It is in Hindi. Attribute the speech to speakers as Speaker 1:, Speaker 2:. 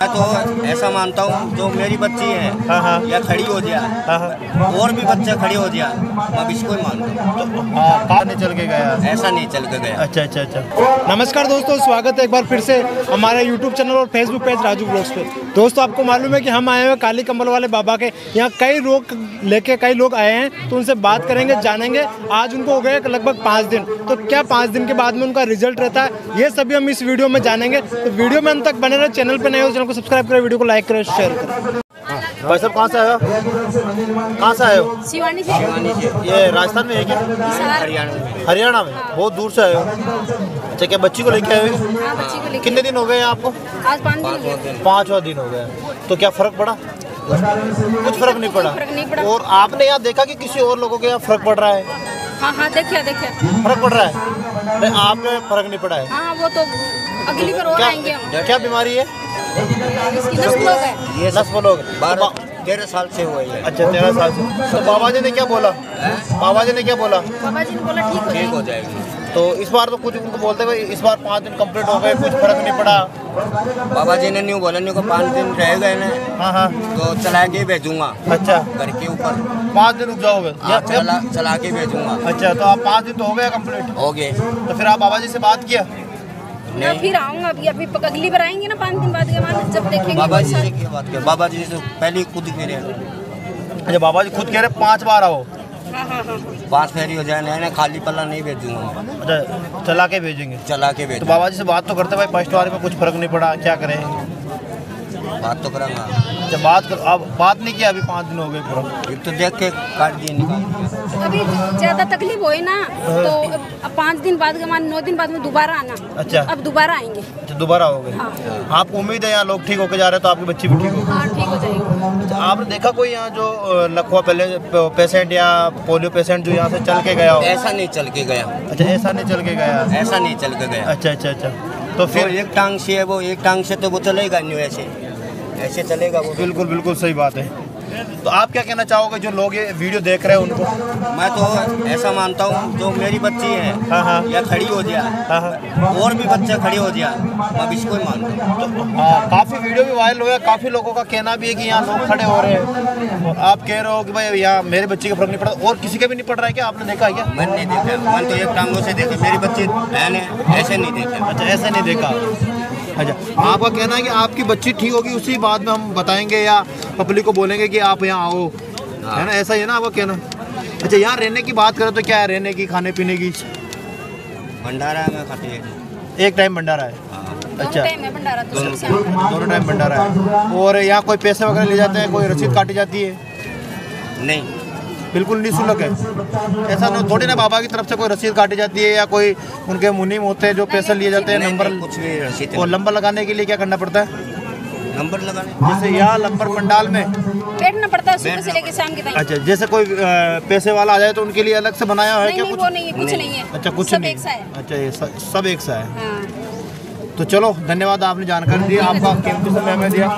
Speaker 1: मैं तो ऐसा मानता हूँ जो मेरी बच्ची है
Speaker 2: हाँ, हाँ।
Speaker 1: या खड़ी हो जाए
Speaker 2: हाँ, हाँ।
Speaker 1: और भी बच्चे खड़े हो जाए मैं अब इसको ही मानता हूँ
Speaker 2: हाँ नहीं चल के गया?
Speaker 1: ऐसा नहीं चल के गया।
Speaker 2: अच्छा अच्छा अच्छा। नमस्कार दोस्तों स्वागत है एक बार फिर से हमारे यूट्यूब चैनल और फेसबुक पेज राजू ब्लॉग्स पे। दोस्तों आपको मालूम है कि हम आए हुए काली कमल वाले बाबा के। यहाँ कई लोग लेके कई लोग आए हैं तो उनसे बात करेंगे जानेंगे। आज उनको हो गए लगभग पाँच दिन। तो क्या पाँच दिन के बाद में उनका रिज़ल्ट रहता है ये सभी हम इस वीडियो में जानेंगे। तो वीडियो में अंत तक बने रहे चैनल पर नए हो चैनल को सब्सक्राइब करें वीडियो को लाइक करें शेयर करें। भाई साहब कहाँ से आए हो? कहाँ से आए हो?
Speaker 3: शिवानी
Speaker 1: शिवानी
Speaker 2: ये राजस्थान में है क्या?
Speaker 1: हरियाणा में।
Speaker 2: हरियाणा में बहुत दूर से आए हो। अच्छा क्या बच्ची को लेके आए हो?
Speaker 3: हाँ बच्ची को लेके।
Speaker 2: कितने दिन हो गए आपको?
Speaker 3: आज पाँच दिन हो गए।
Speaker 2: पाँचवा दिन हो गया। तो क्या फ़र्क पड़ा? कुछ फ़र्क नहीं पड़ा।
Speaker 3: फ़र्क नहीं पड़ा।
Speaker 2: और आपने यहाँ देखा कि किसी और लोगों के यहाँ फ़र्क पड़ रहा है?
Speaker 3: हाँ हाँ देखिए देखिए।
Speaker 2: फ़र्क पड़ रहा है? नहीं आपने फ़र्क नहीं पड़ा है।
Speaker 3: हाँ वो तो अगली बार और आएँगे हम।
Speaker 2: क्या क्या बीमारी है?
Speaker 3: इसकी नस लोग है।
Speaker 1: ये
Speaker 2: नस लोग।
Speaker 1: बारह तेरह साल से हुआ है
Speaker 2: अच्छा तेरह साल से। तो बाबा जी ने क्या बोला? बाबा जी ने क्या बोला?
Speaker 3: बाबा जी ने बोला ठीक हो
Speaker 1: ठीक हो
Speaker 3: जाएगी।
Speaker 2: तो इस बार तो कुछ उनको बोलते भाई इस बार पाँच दिन कंप्लीट हो गए कुछ फ़र्क नहीं पड़ा।
Speaker 1: बाबा जी ने न्यू बोला न्यू को पाँच दिन रह गए ना
Speaker 2: हाँ हाँ।
Speaker 1: तो चला के भेजूँगा।
Speaker 2: अच्छा।
Speaker 1: घर के ऊपर।
Speaker 2: पाँच दिन रुक जाओगे?
Speaker 1: हाँ, चला चला के भेजूँगा।
Speaker 2: अच्छा तो आप पाँच दिन तो हो गया कंप्लीट।
Speaker 1: हो गए।
Speaker 2: तो फिर आप बाबा जी से बात किया?
Speaker 3: मैं फिर आऊँगा अभी अभी अगली बार आएँगे ना पाँच दिन बाद के बाद जब देखेंगे
Speaker 1: बाबा जी
Speaker 3: कोई
Speaker 1: से क्या बात कर? बाबा जी से पहले खुद कह रहे
Speaker 2: अच्छा बाबा जी खुद कह रहे पाँच बार आओ।
Speaker 3: पाँच हाँ हाँ
Speaker 1: पाँच फेरी हो जाए ना खाली पल्ला नहीं भेजूँगा।
Speaker 2: अच्छा चला के भेजेंगे।
Speaker 1: चला के
Speaker 2: तो
Speaker 1: भेज
Speaker 2: बाबा जी से बात तो करते भाई फ़र्स्ट बार में कुछ फ़र्क नहीं पड़ा क्या करें?
Speaker 1: बात तो करूँगा
Speaker 2: अच्छा बात कर अब बात नहीं किया अभी पाँच दिन हो गए पूरा?
Speaker 1: एक तो देख के काट दिए
Speaker 3: अभी ज़्यादा तकलीफ़ हो ना तो पाँच दिन बाद के मान नौ दिन बाद में दोबारा आना।
Speaker 2: अच्छा।
Speaker 3: अब दोबारा आएँगे।
Speaker 2: अच्छा दोबारा हो गए।
Speaker 3: हाँ।
Speaker 2: आपको उम्मीद है यहाँ लोग ठीक होके जा रहे हैं तो आपकी बच्ची भी ठीक
Speaker 3: हाँ ठीक हो जाएगी।
Speaker 2: अच्छा आपने देखा कोई यहाँ जो लकवा पहले पेशेंट या पोलियो पेशेंट जो यहाँ से चल के गया हो?
Speaker 1: ऐसा नहीं चल के गया।
Speaker 2: अच्छा ऐसा नहीं चल के गया?
Speaker 1: ऐसा नहीं चल के गया।
Speaker 2: अच्छा अच्छा अच्छा। तो
Speaker 1: तो
Speaker 2: फिर
Speaker 1: एक टांग से है वो एक टांग से तो वो चलेगा नहीं ऐसे ऐसे चलेगा वो?
Speaker 2: बिल्कुल बिल्कुल सही बात है। तो आप क्या कहना चाहोगे जो लोग ये वीडियो देख रहे हैं उनको?
Speaker 1: मैं तो ऐसा मानता हूँ जो मेरी बच्ची है
Speaker 2: हाँ, हाँ।
Speaker 1: या खड़ी हो जाए
Speaker 2: हाँ हाँ।
Speaker 1: और भी बच्चे खड़े हो जाए मैं इसको ही मानता हूँ।
Speaker 2: हाँ, काफ़ी वीडियो भी वायरल हुआ है काफ़ी लोगों का कहना भी है कि यहाँ लोग खड़े हो रहे हैं। आप कह रहे हो कि भाई यहाँ मेरे बच्चे का फ़र्क नहीं पड़ा और किसी का भी नहीं पड़ रहा है क्या? आपने देखा है क्या?
Speaker 1: मैंने नहीं देखा। मैंने तो एक टांगों से देखा मेरी बच्ची है ऐसे नहीं देखा।
Speaker 2: अच्छा ऐसा नहीं देखा। अच्छा आपका कहना है कि आपकी बच्ची ठीक होगी उसी बाद में हम बताएँगे या पब्लिक को बोलेंगे कि आप यहाँ आओ। है ना ऐसा ही है ना आपका कहना? अच्छा यहाँ रहने की बात करें तो क्या है रहने की खाने पीने की?
Speaker 1: भंडारा में खाती है।
Speaker 2: एक टाइम भंडारा है?
Speaker 1: हाँ।
Speaker 2: अच्छा।
Speaker 3: टाइम है भंडारा तो
Speaker 1: दोनों
Speaker 2: दोनों टाइम भंडारा है। और यहाँ कोई पैसे वगैरह ले जाते हैं कोई रसीद काटी जाती है?
Speaker 1: नहीं।
Speaker 2: बिल्कुल निःशुल्क है। ऐसा ना थोड़ी ना बाबा की तरफ़ से कोई रसीद काटी जाती है या कोई उनके मुनीम होते हैं जो पैसे लिए जाते हैं नंबर
Speaker 1: नहीं, कुछ रसीद
Speaker 2: और नंबर लगाने के लिए क्या करना पड़ता है?
Speaker 1: नंबर लगाने?
Speaker 2: जैसे यहाँ नंबर पंडाल में
Speaker 3: बैठना पड़ता है सुबह से लेके शाम के
Speaker 2: अच्छा जैसे कोई पैसे वाला आ जाए तो उनके लिए अलग से बनाया है क्या कुछ?
Speaker 3: नहीं है कुछ
Speaker 1: नहीं।
Speaker 3: नहीं है।
Speaker 2: अच्छा कुछ नहीं अच्छा ये सब एक सा है।
Speaker 3: हाँ।
Speaker 2: तो चलो धन्यवाद आपने जानकारी दी आपका कीमती समय हमें दिया।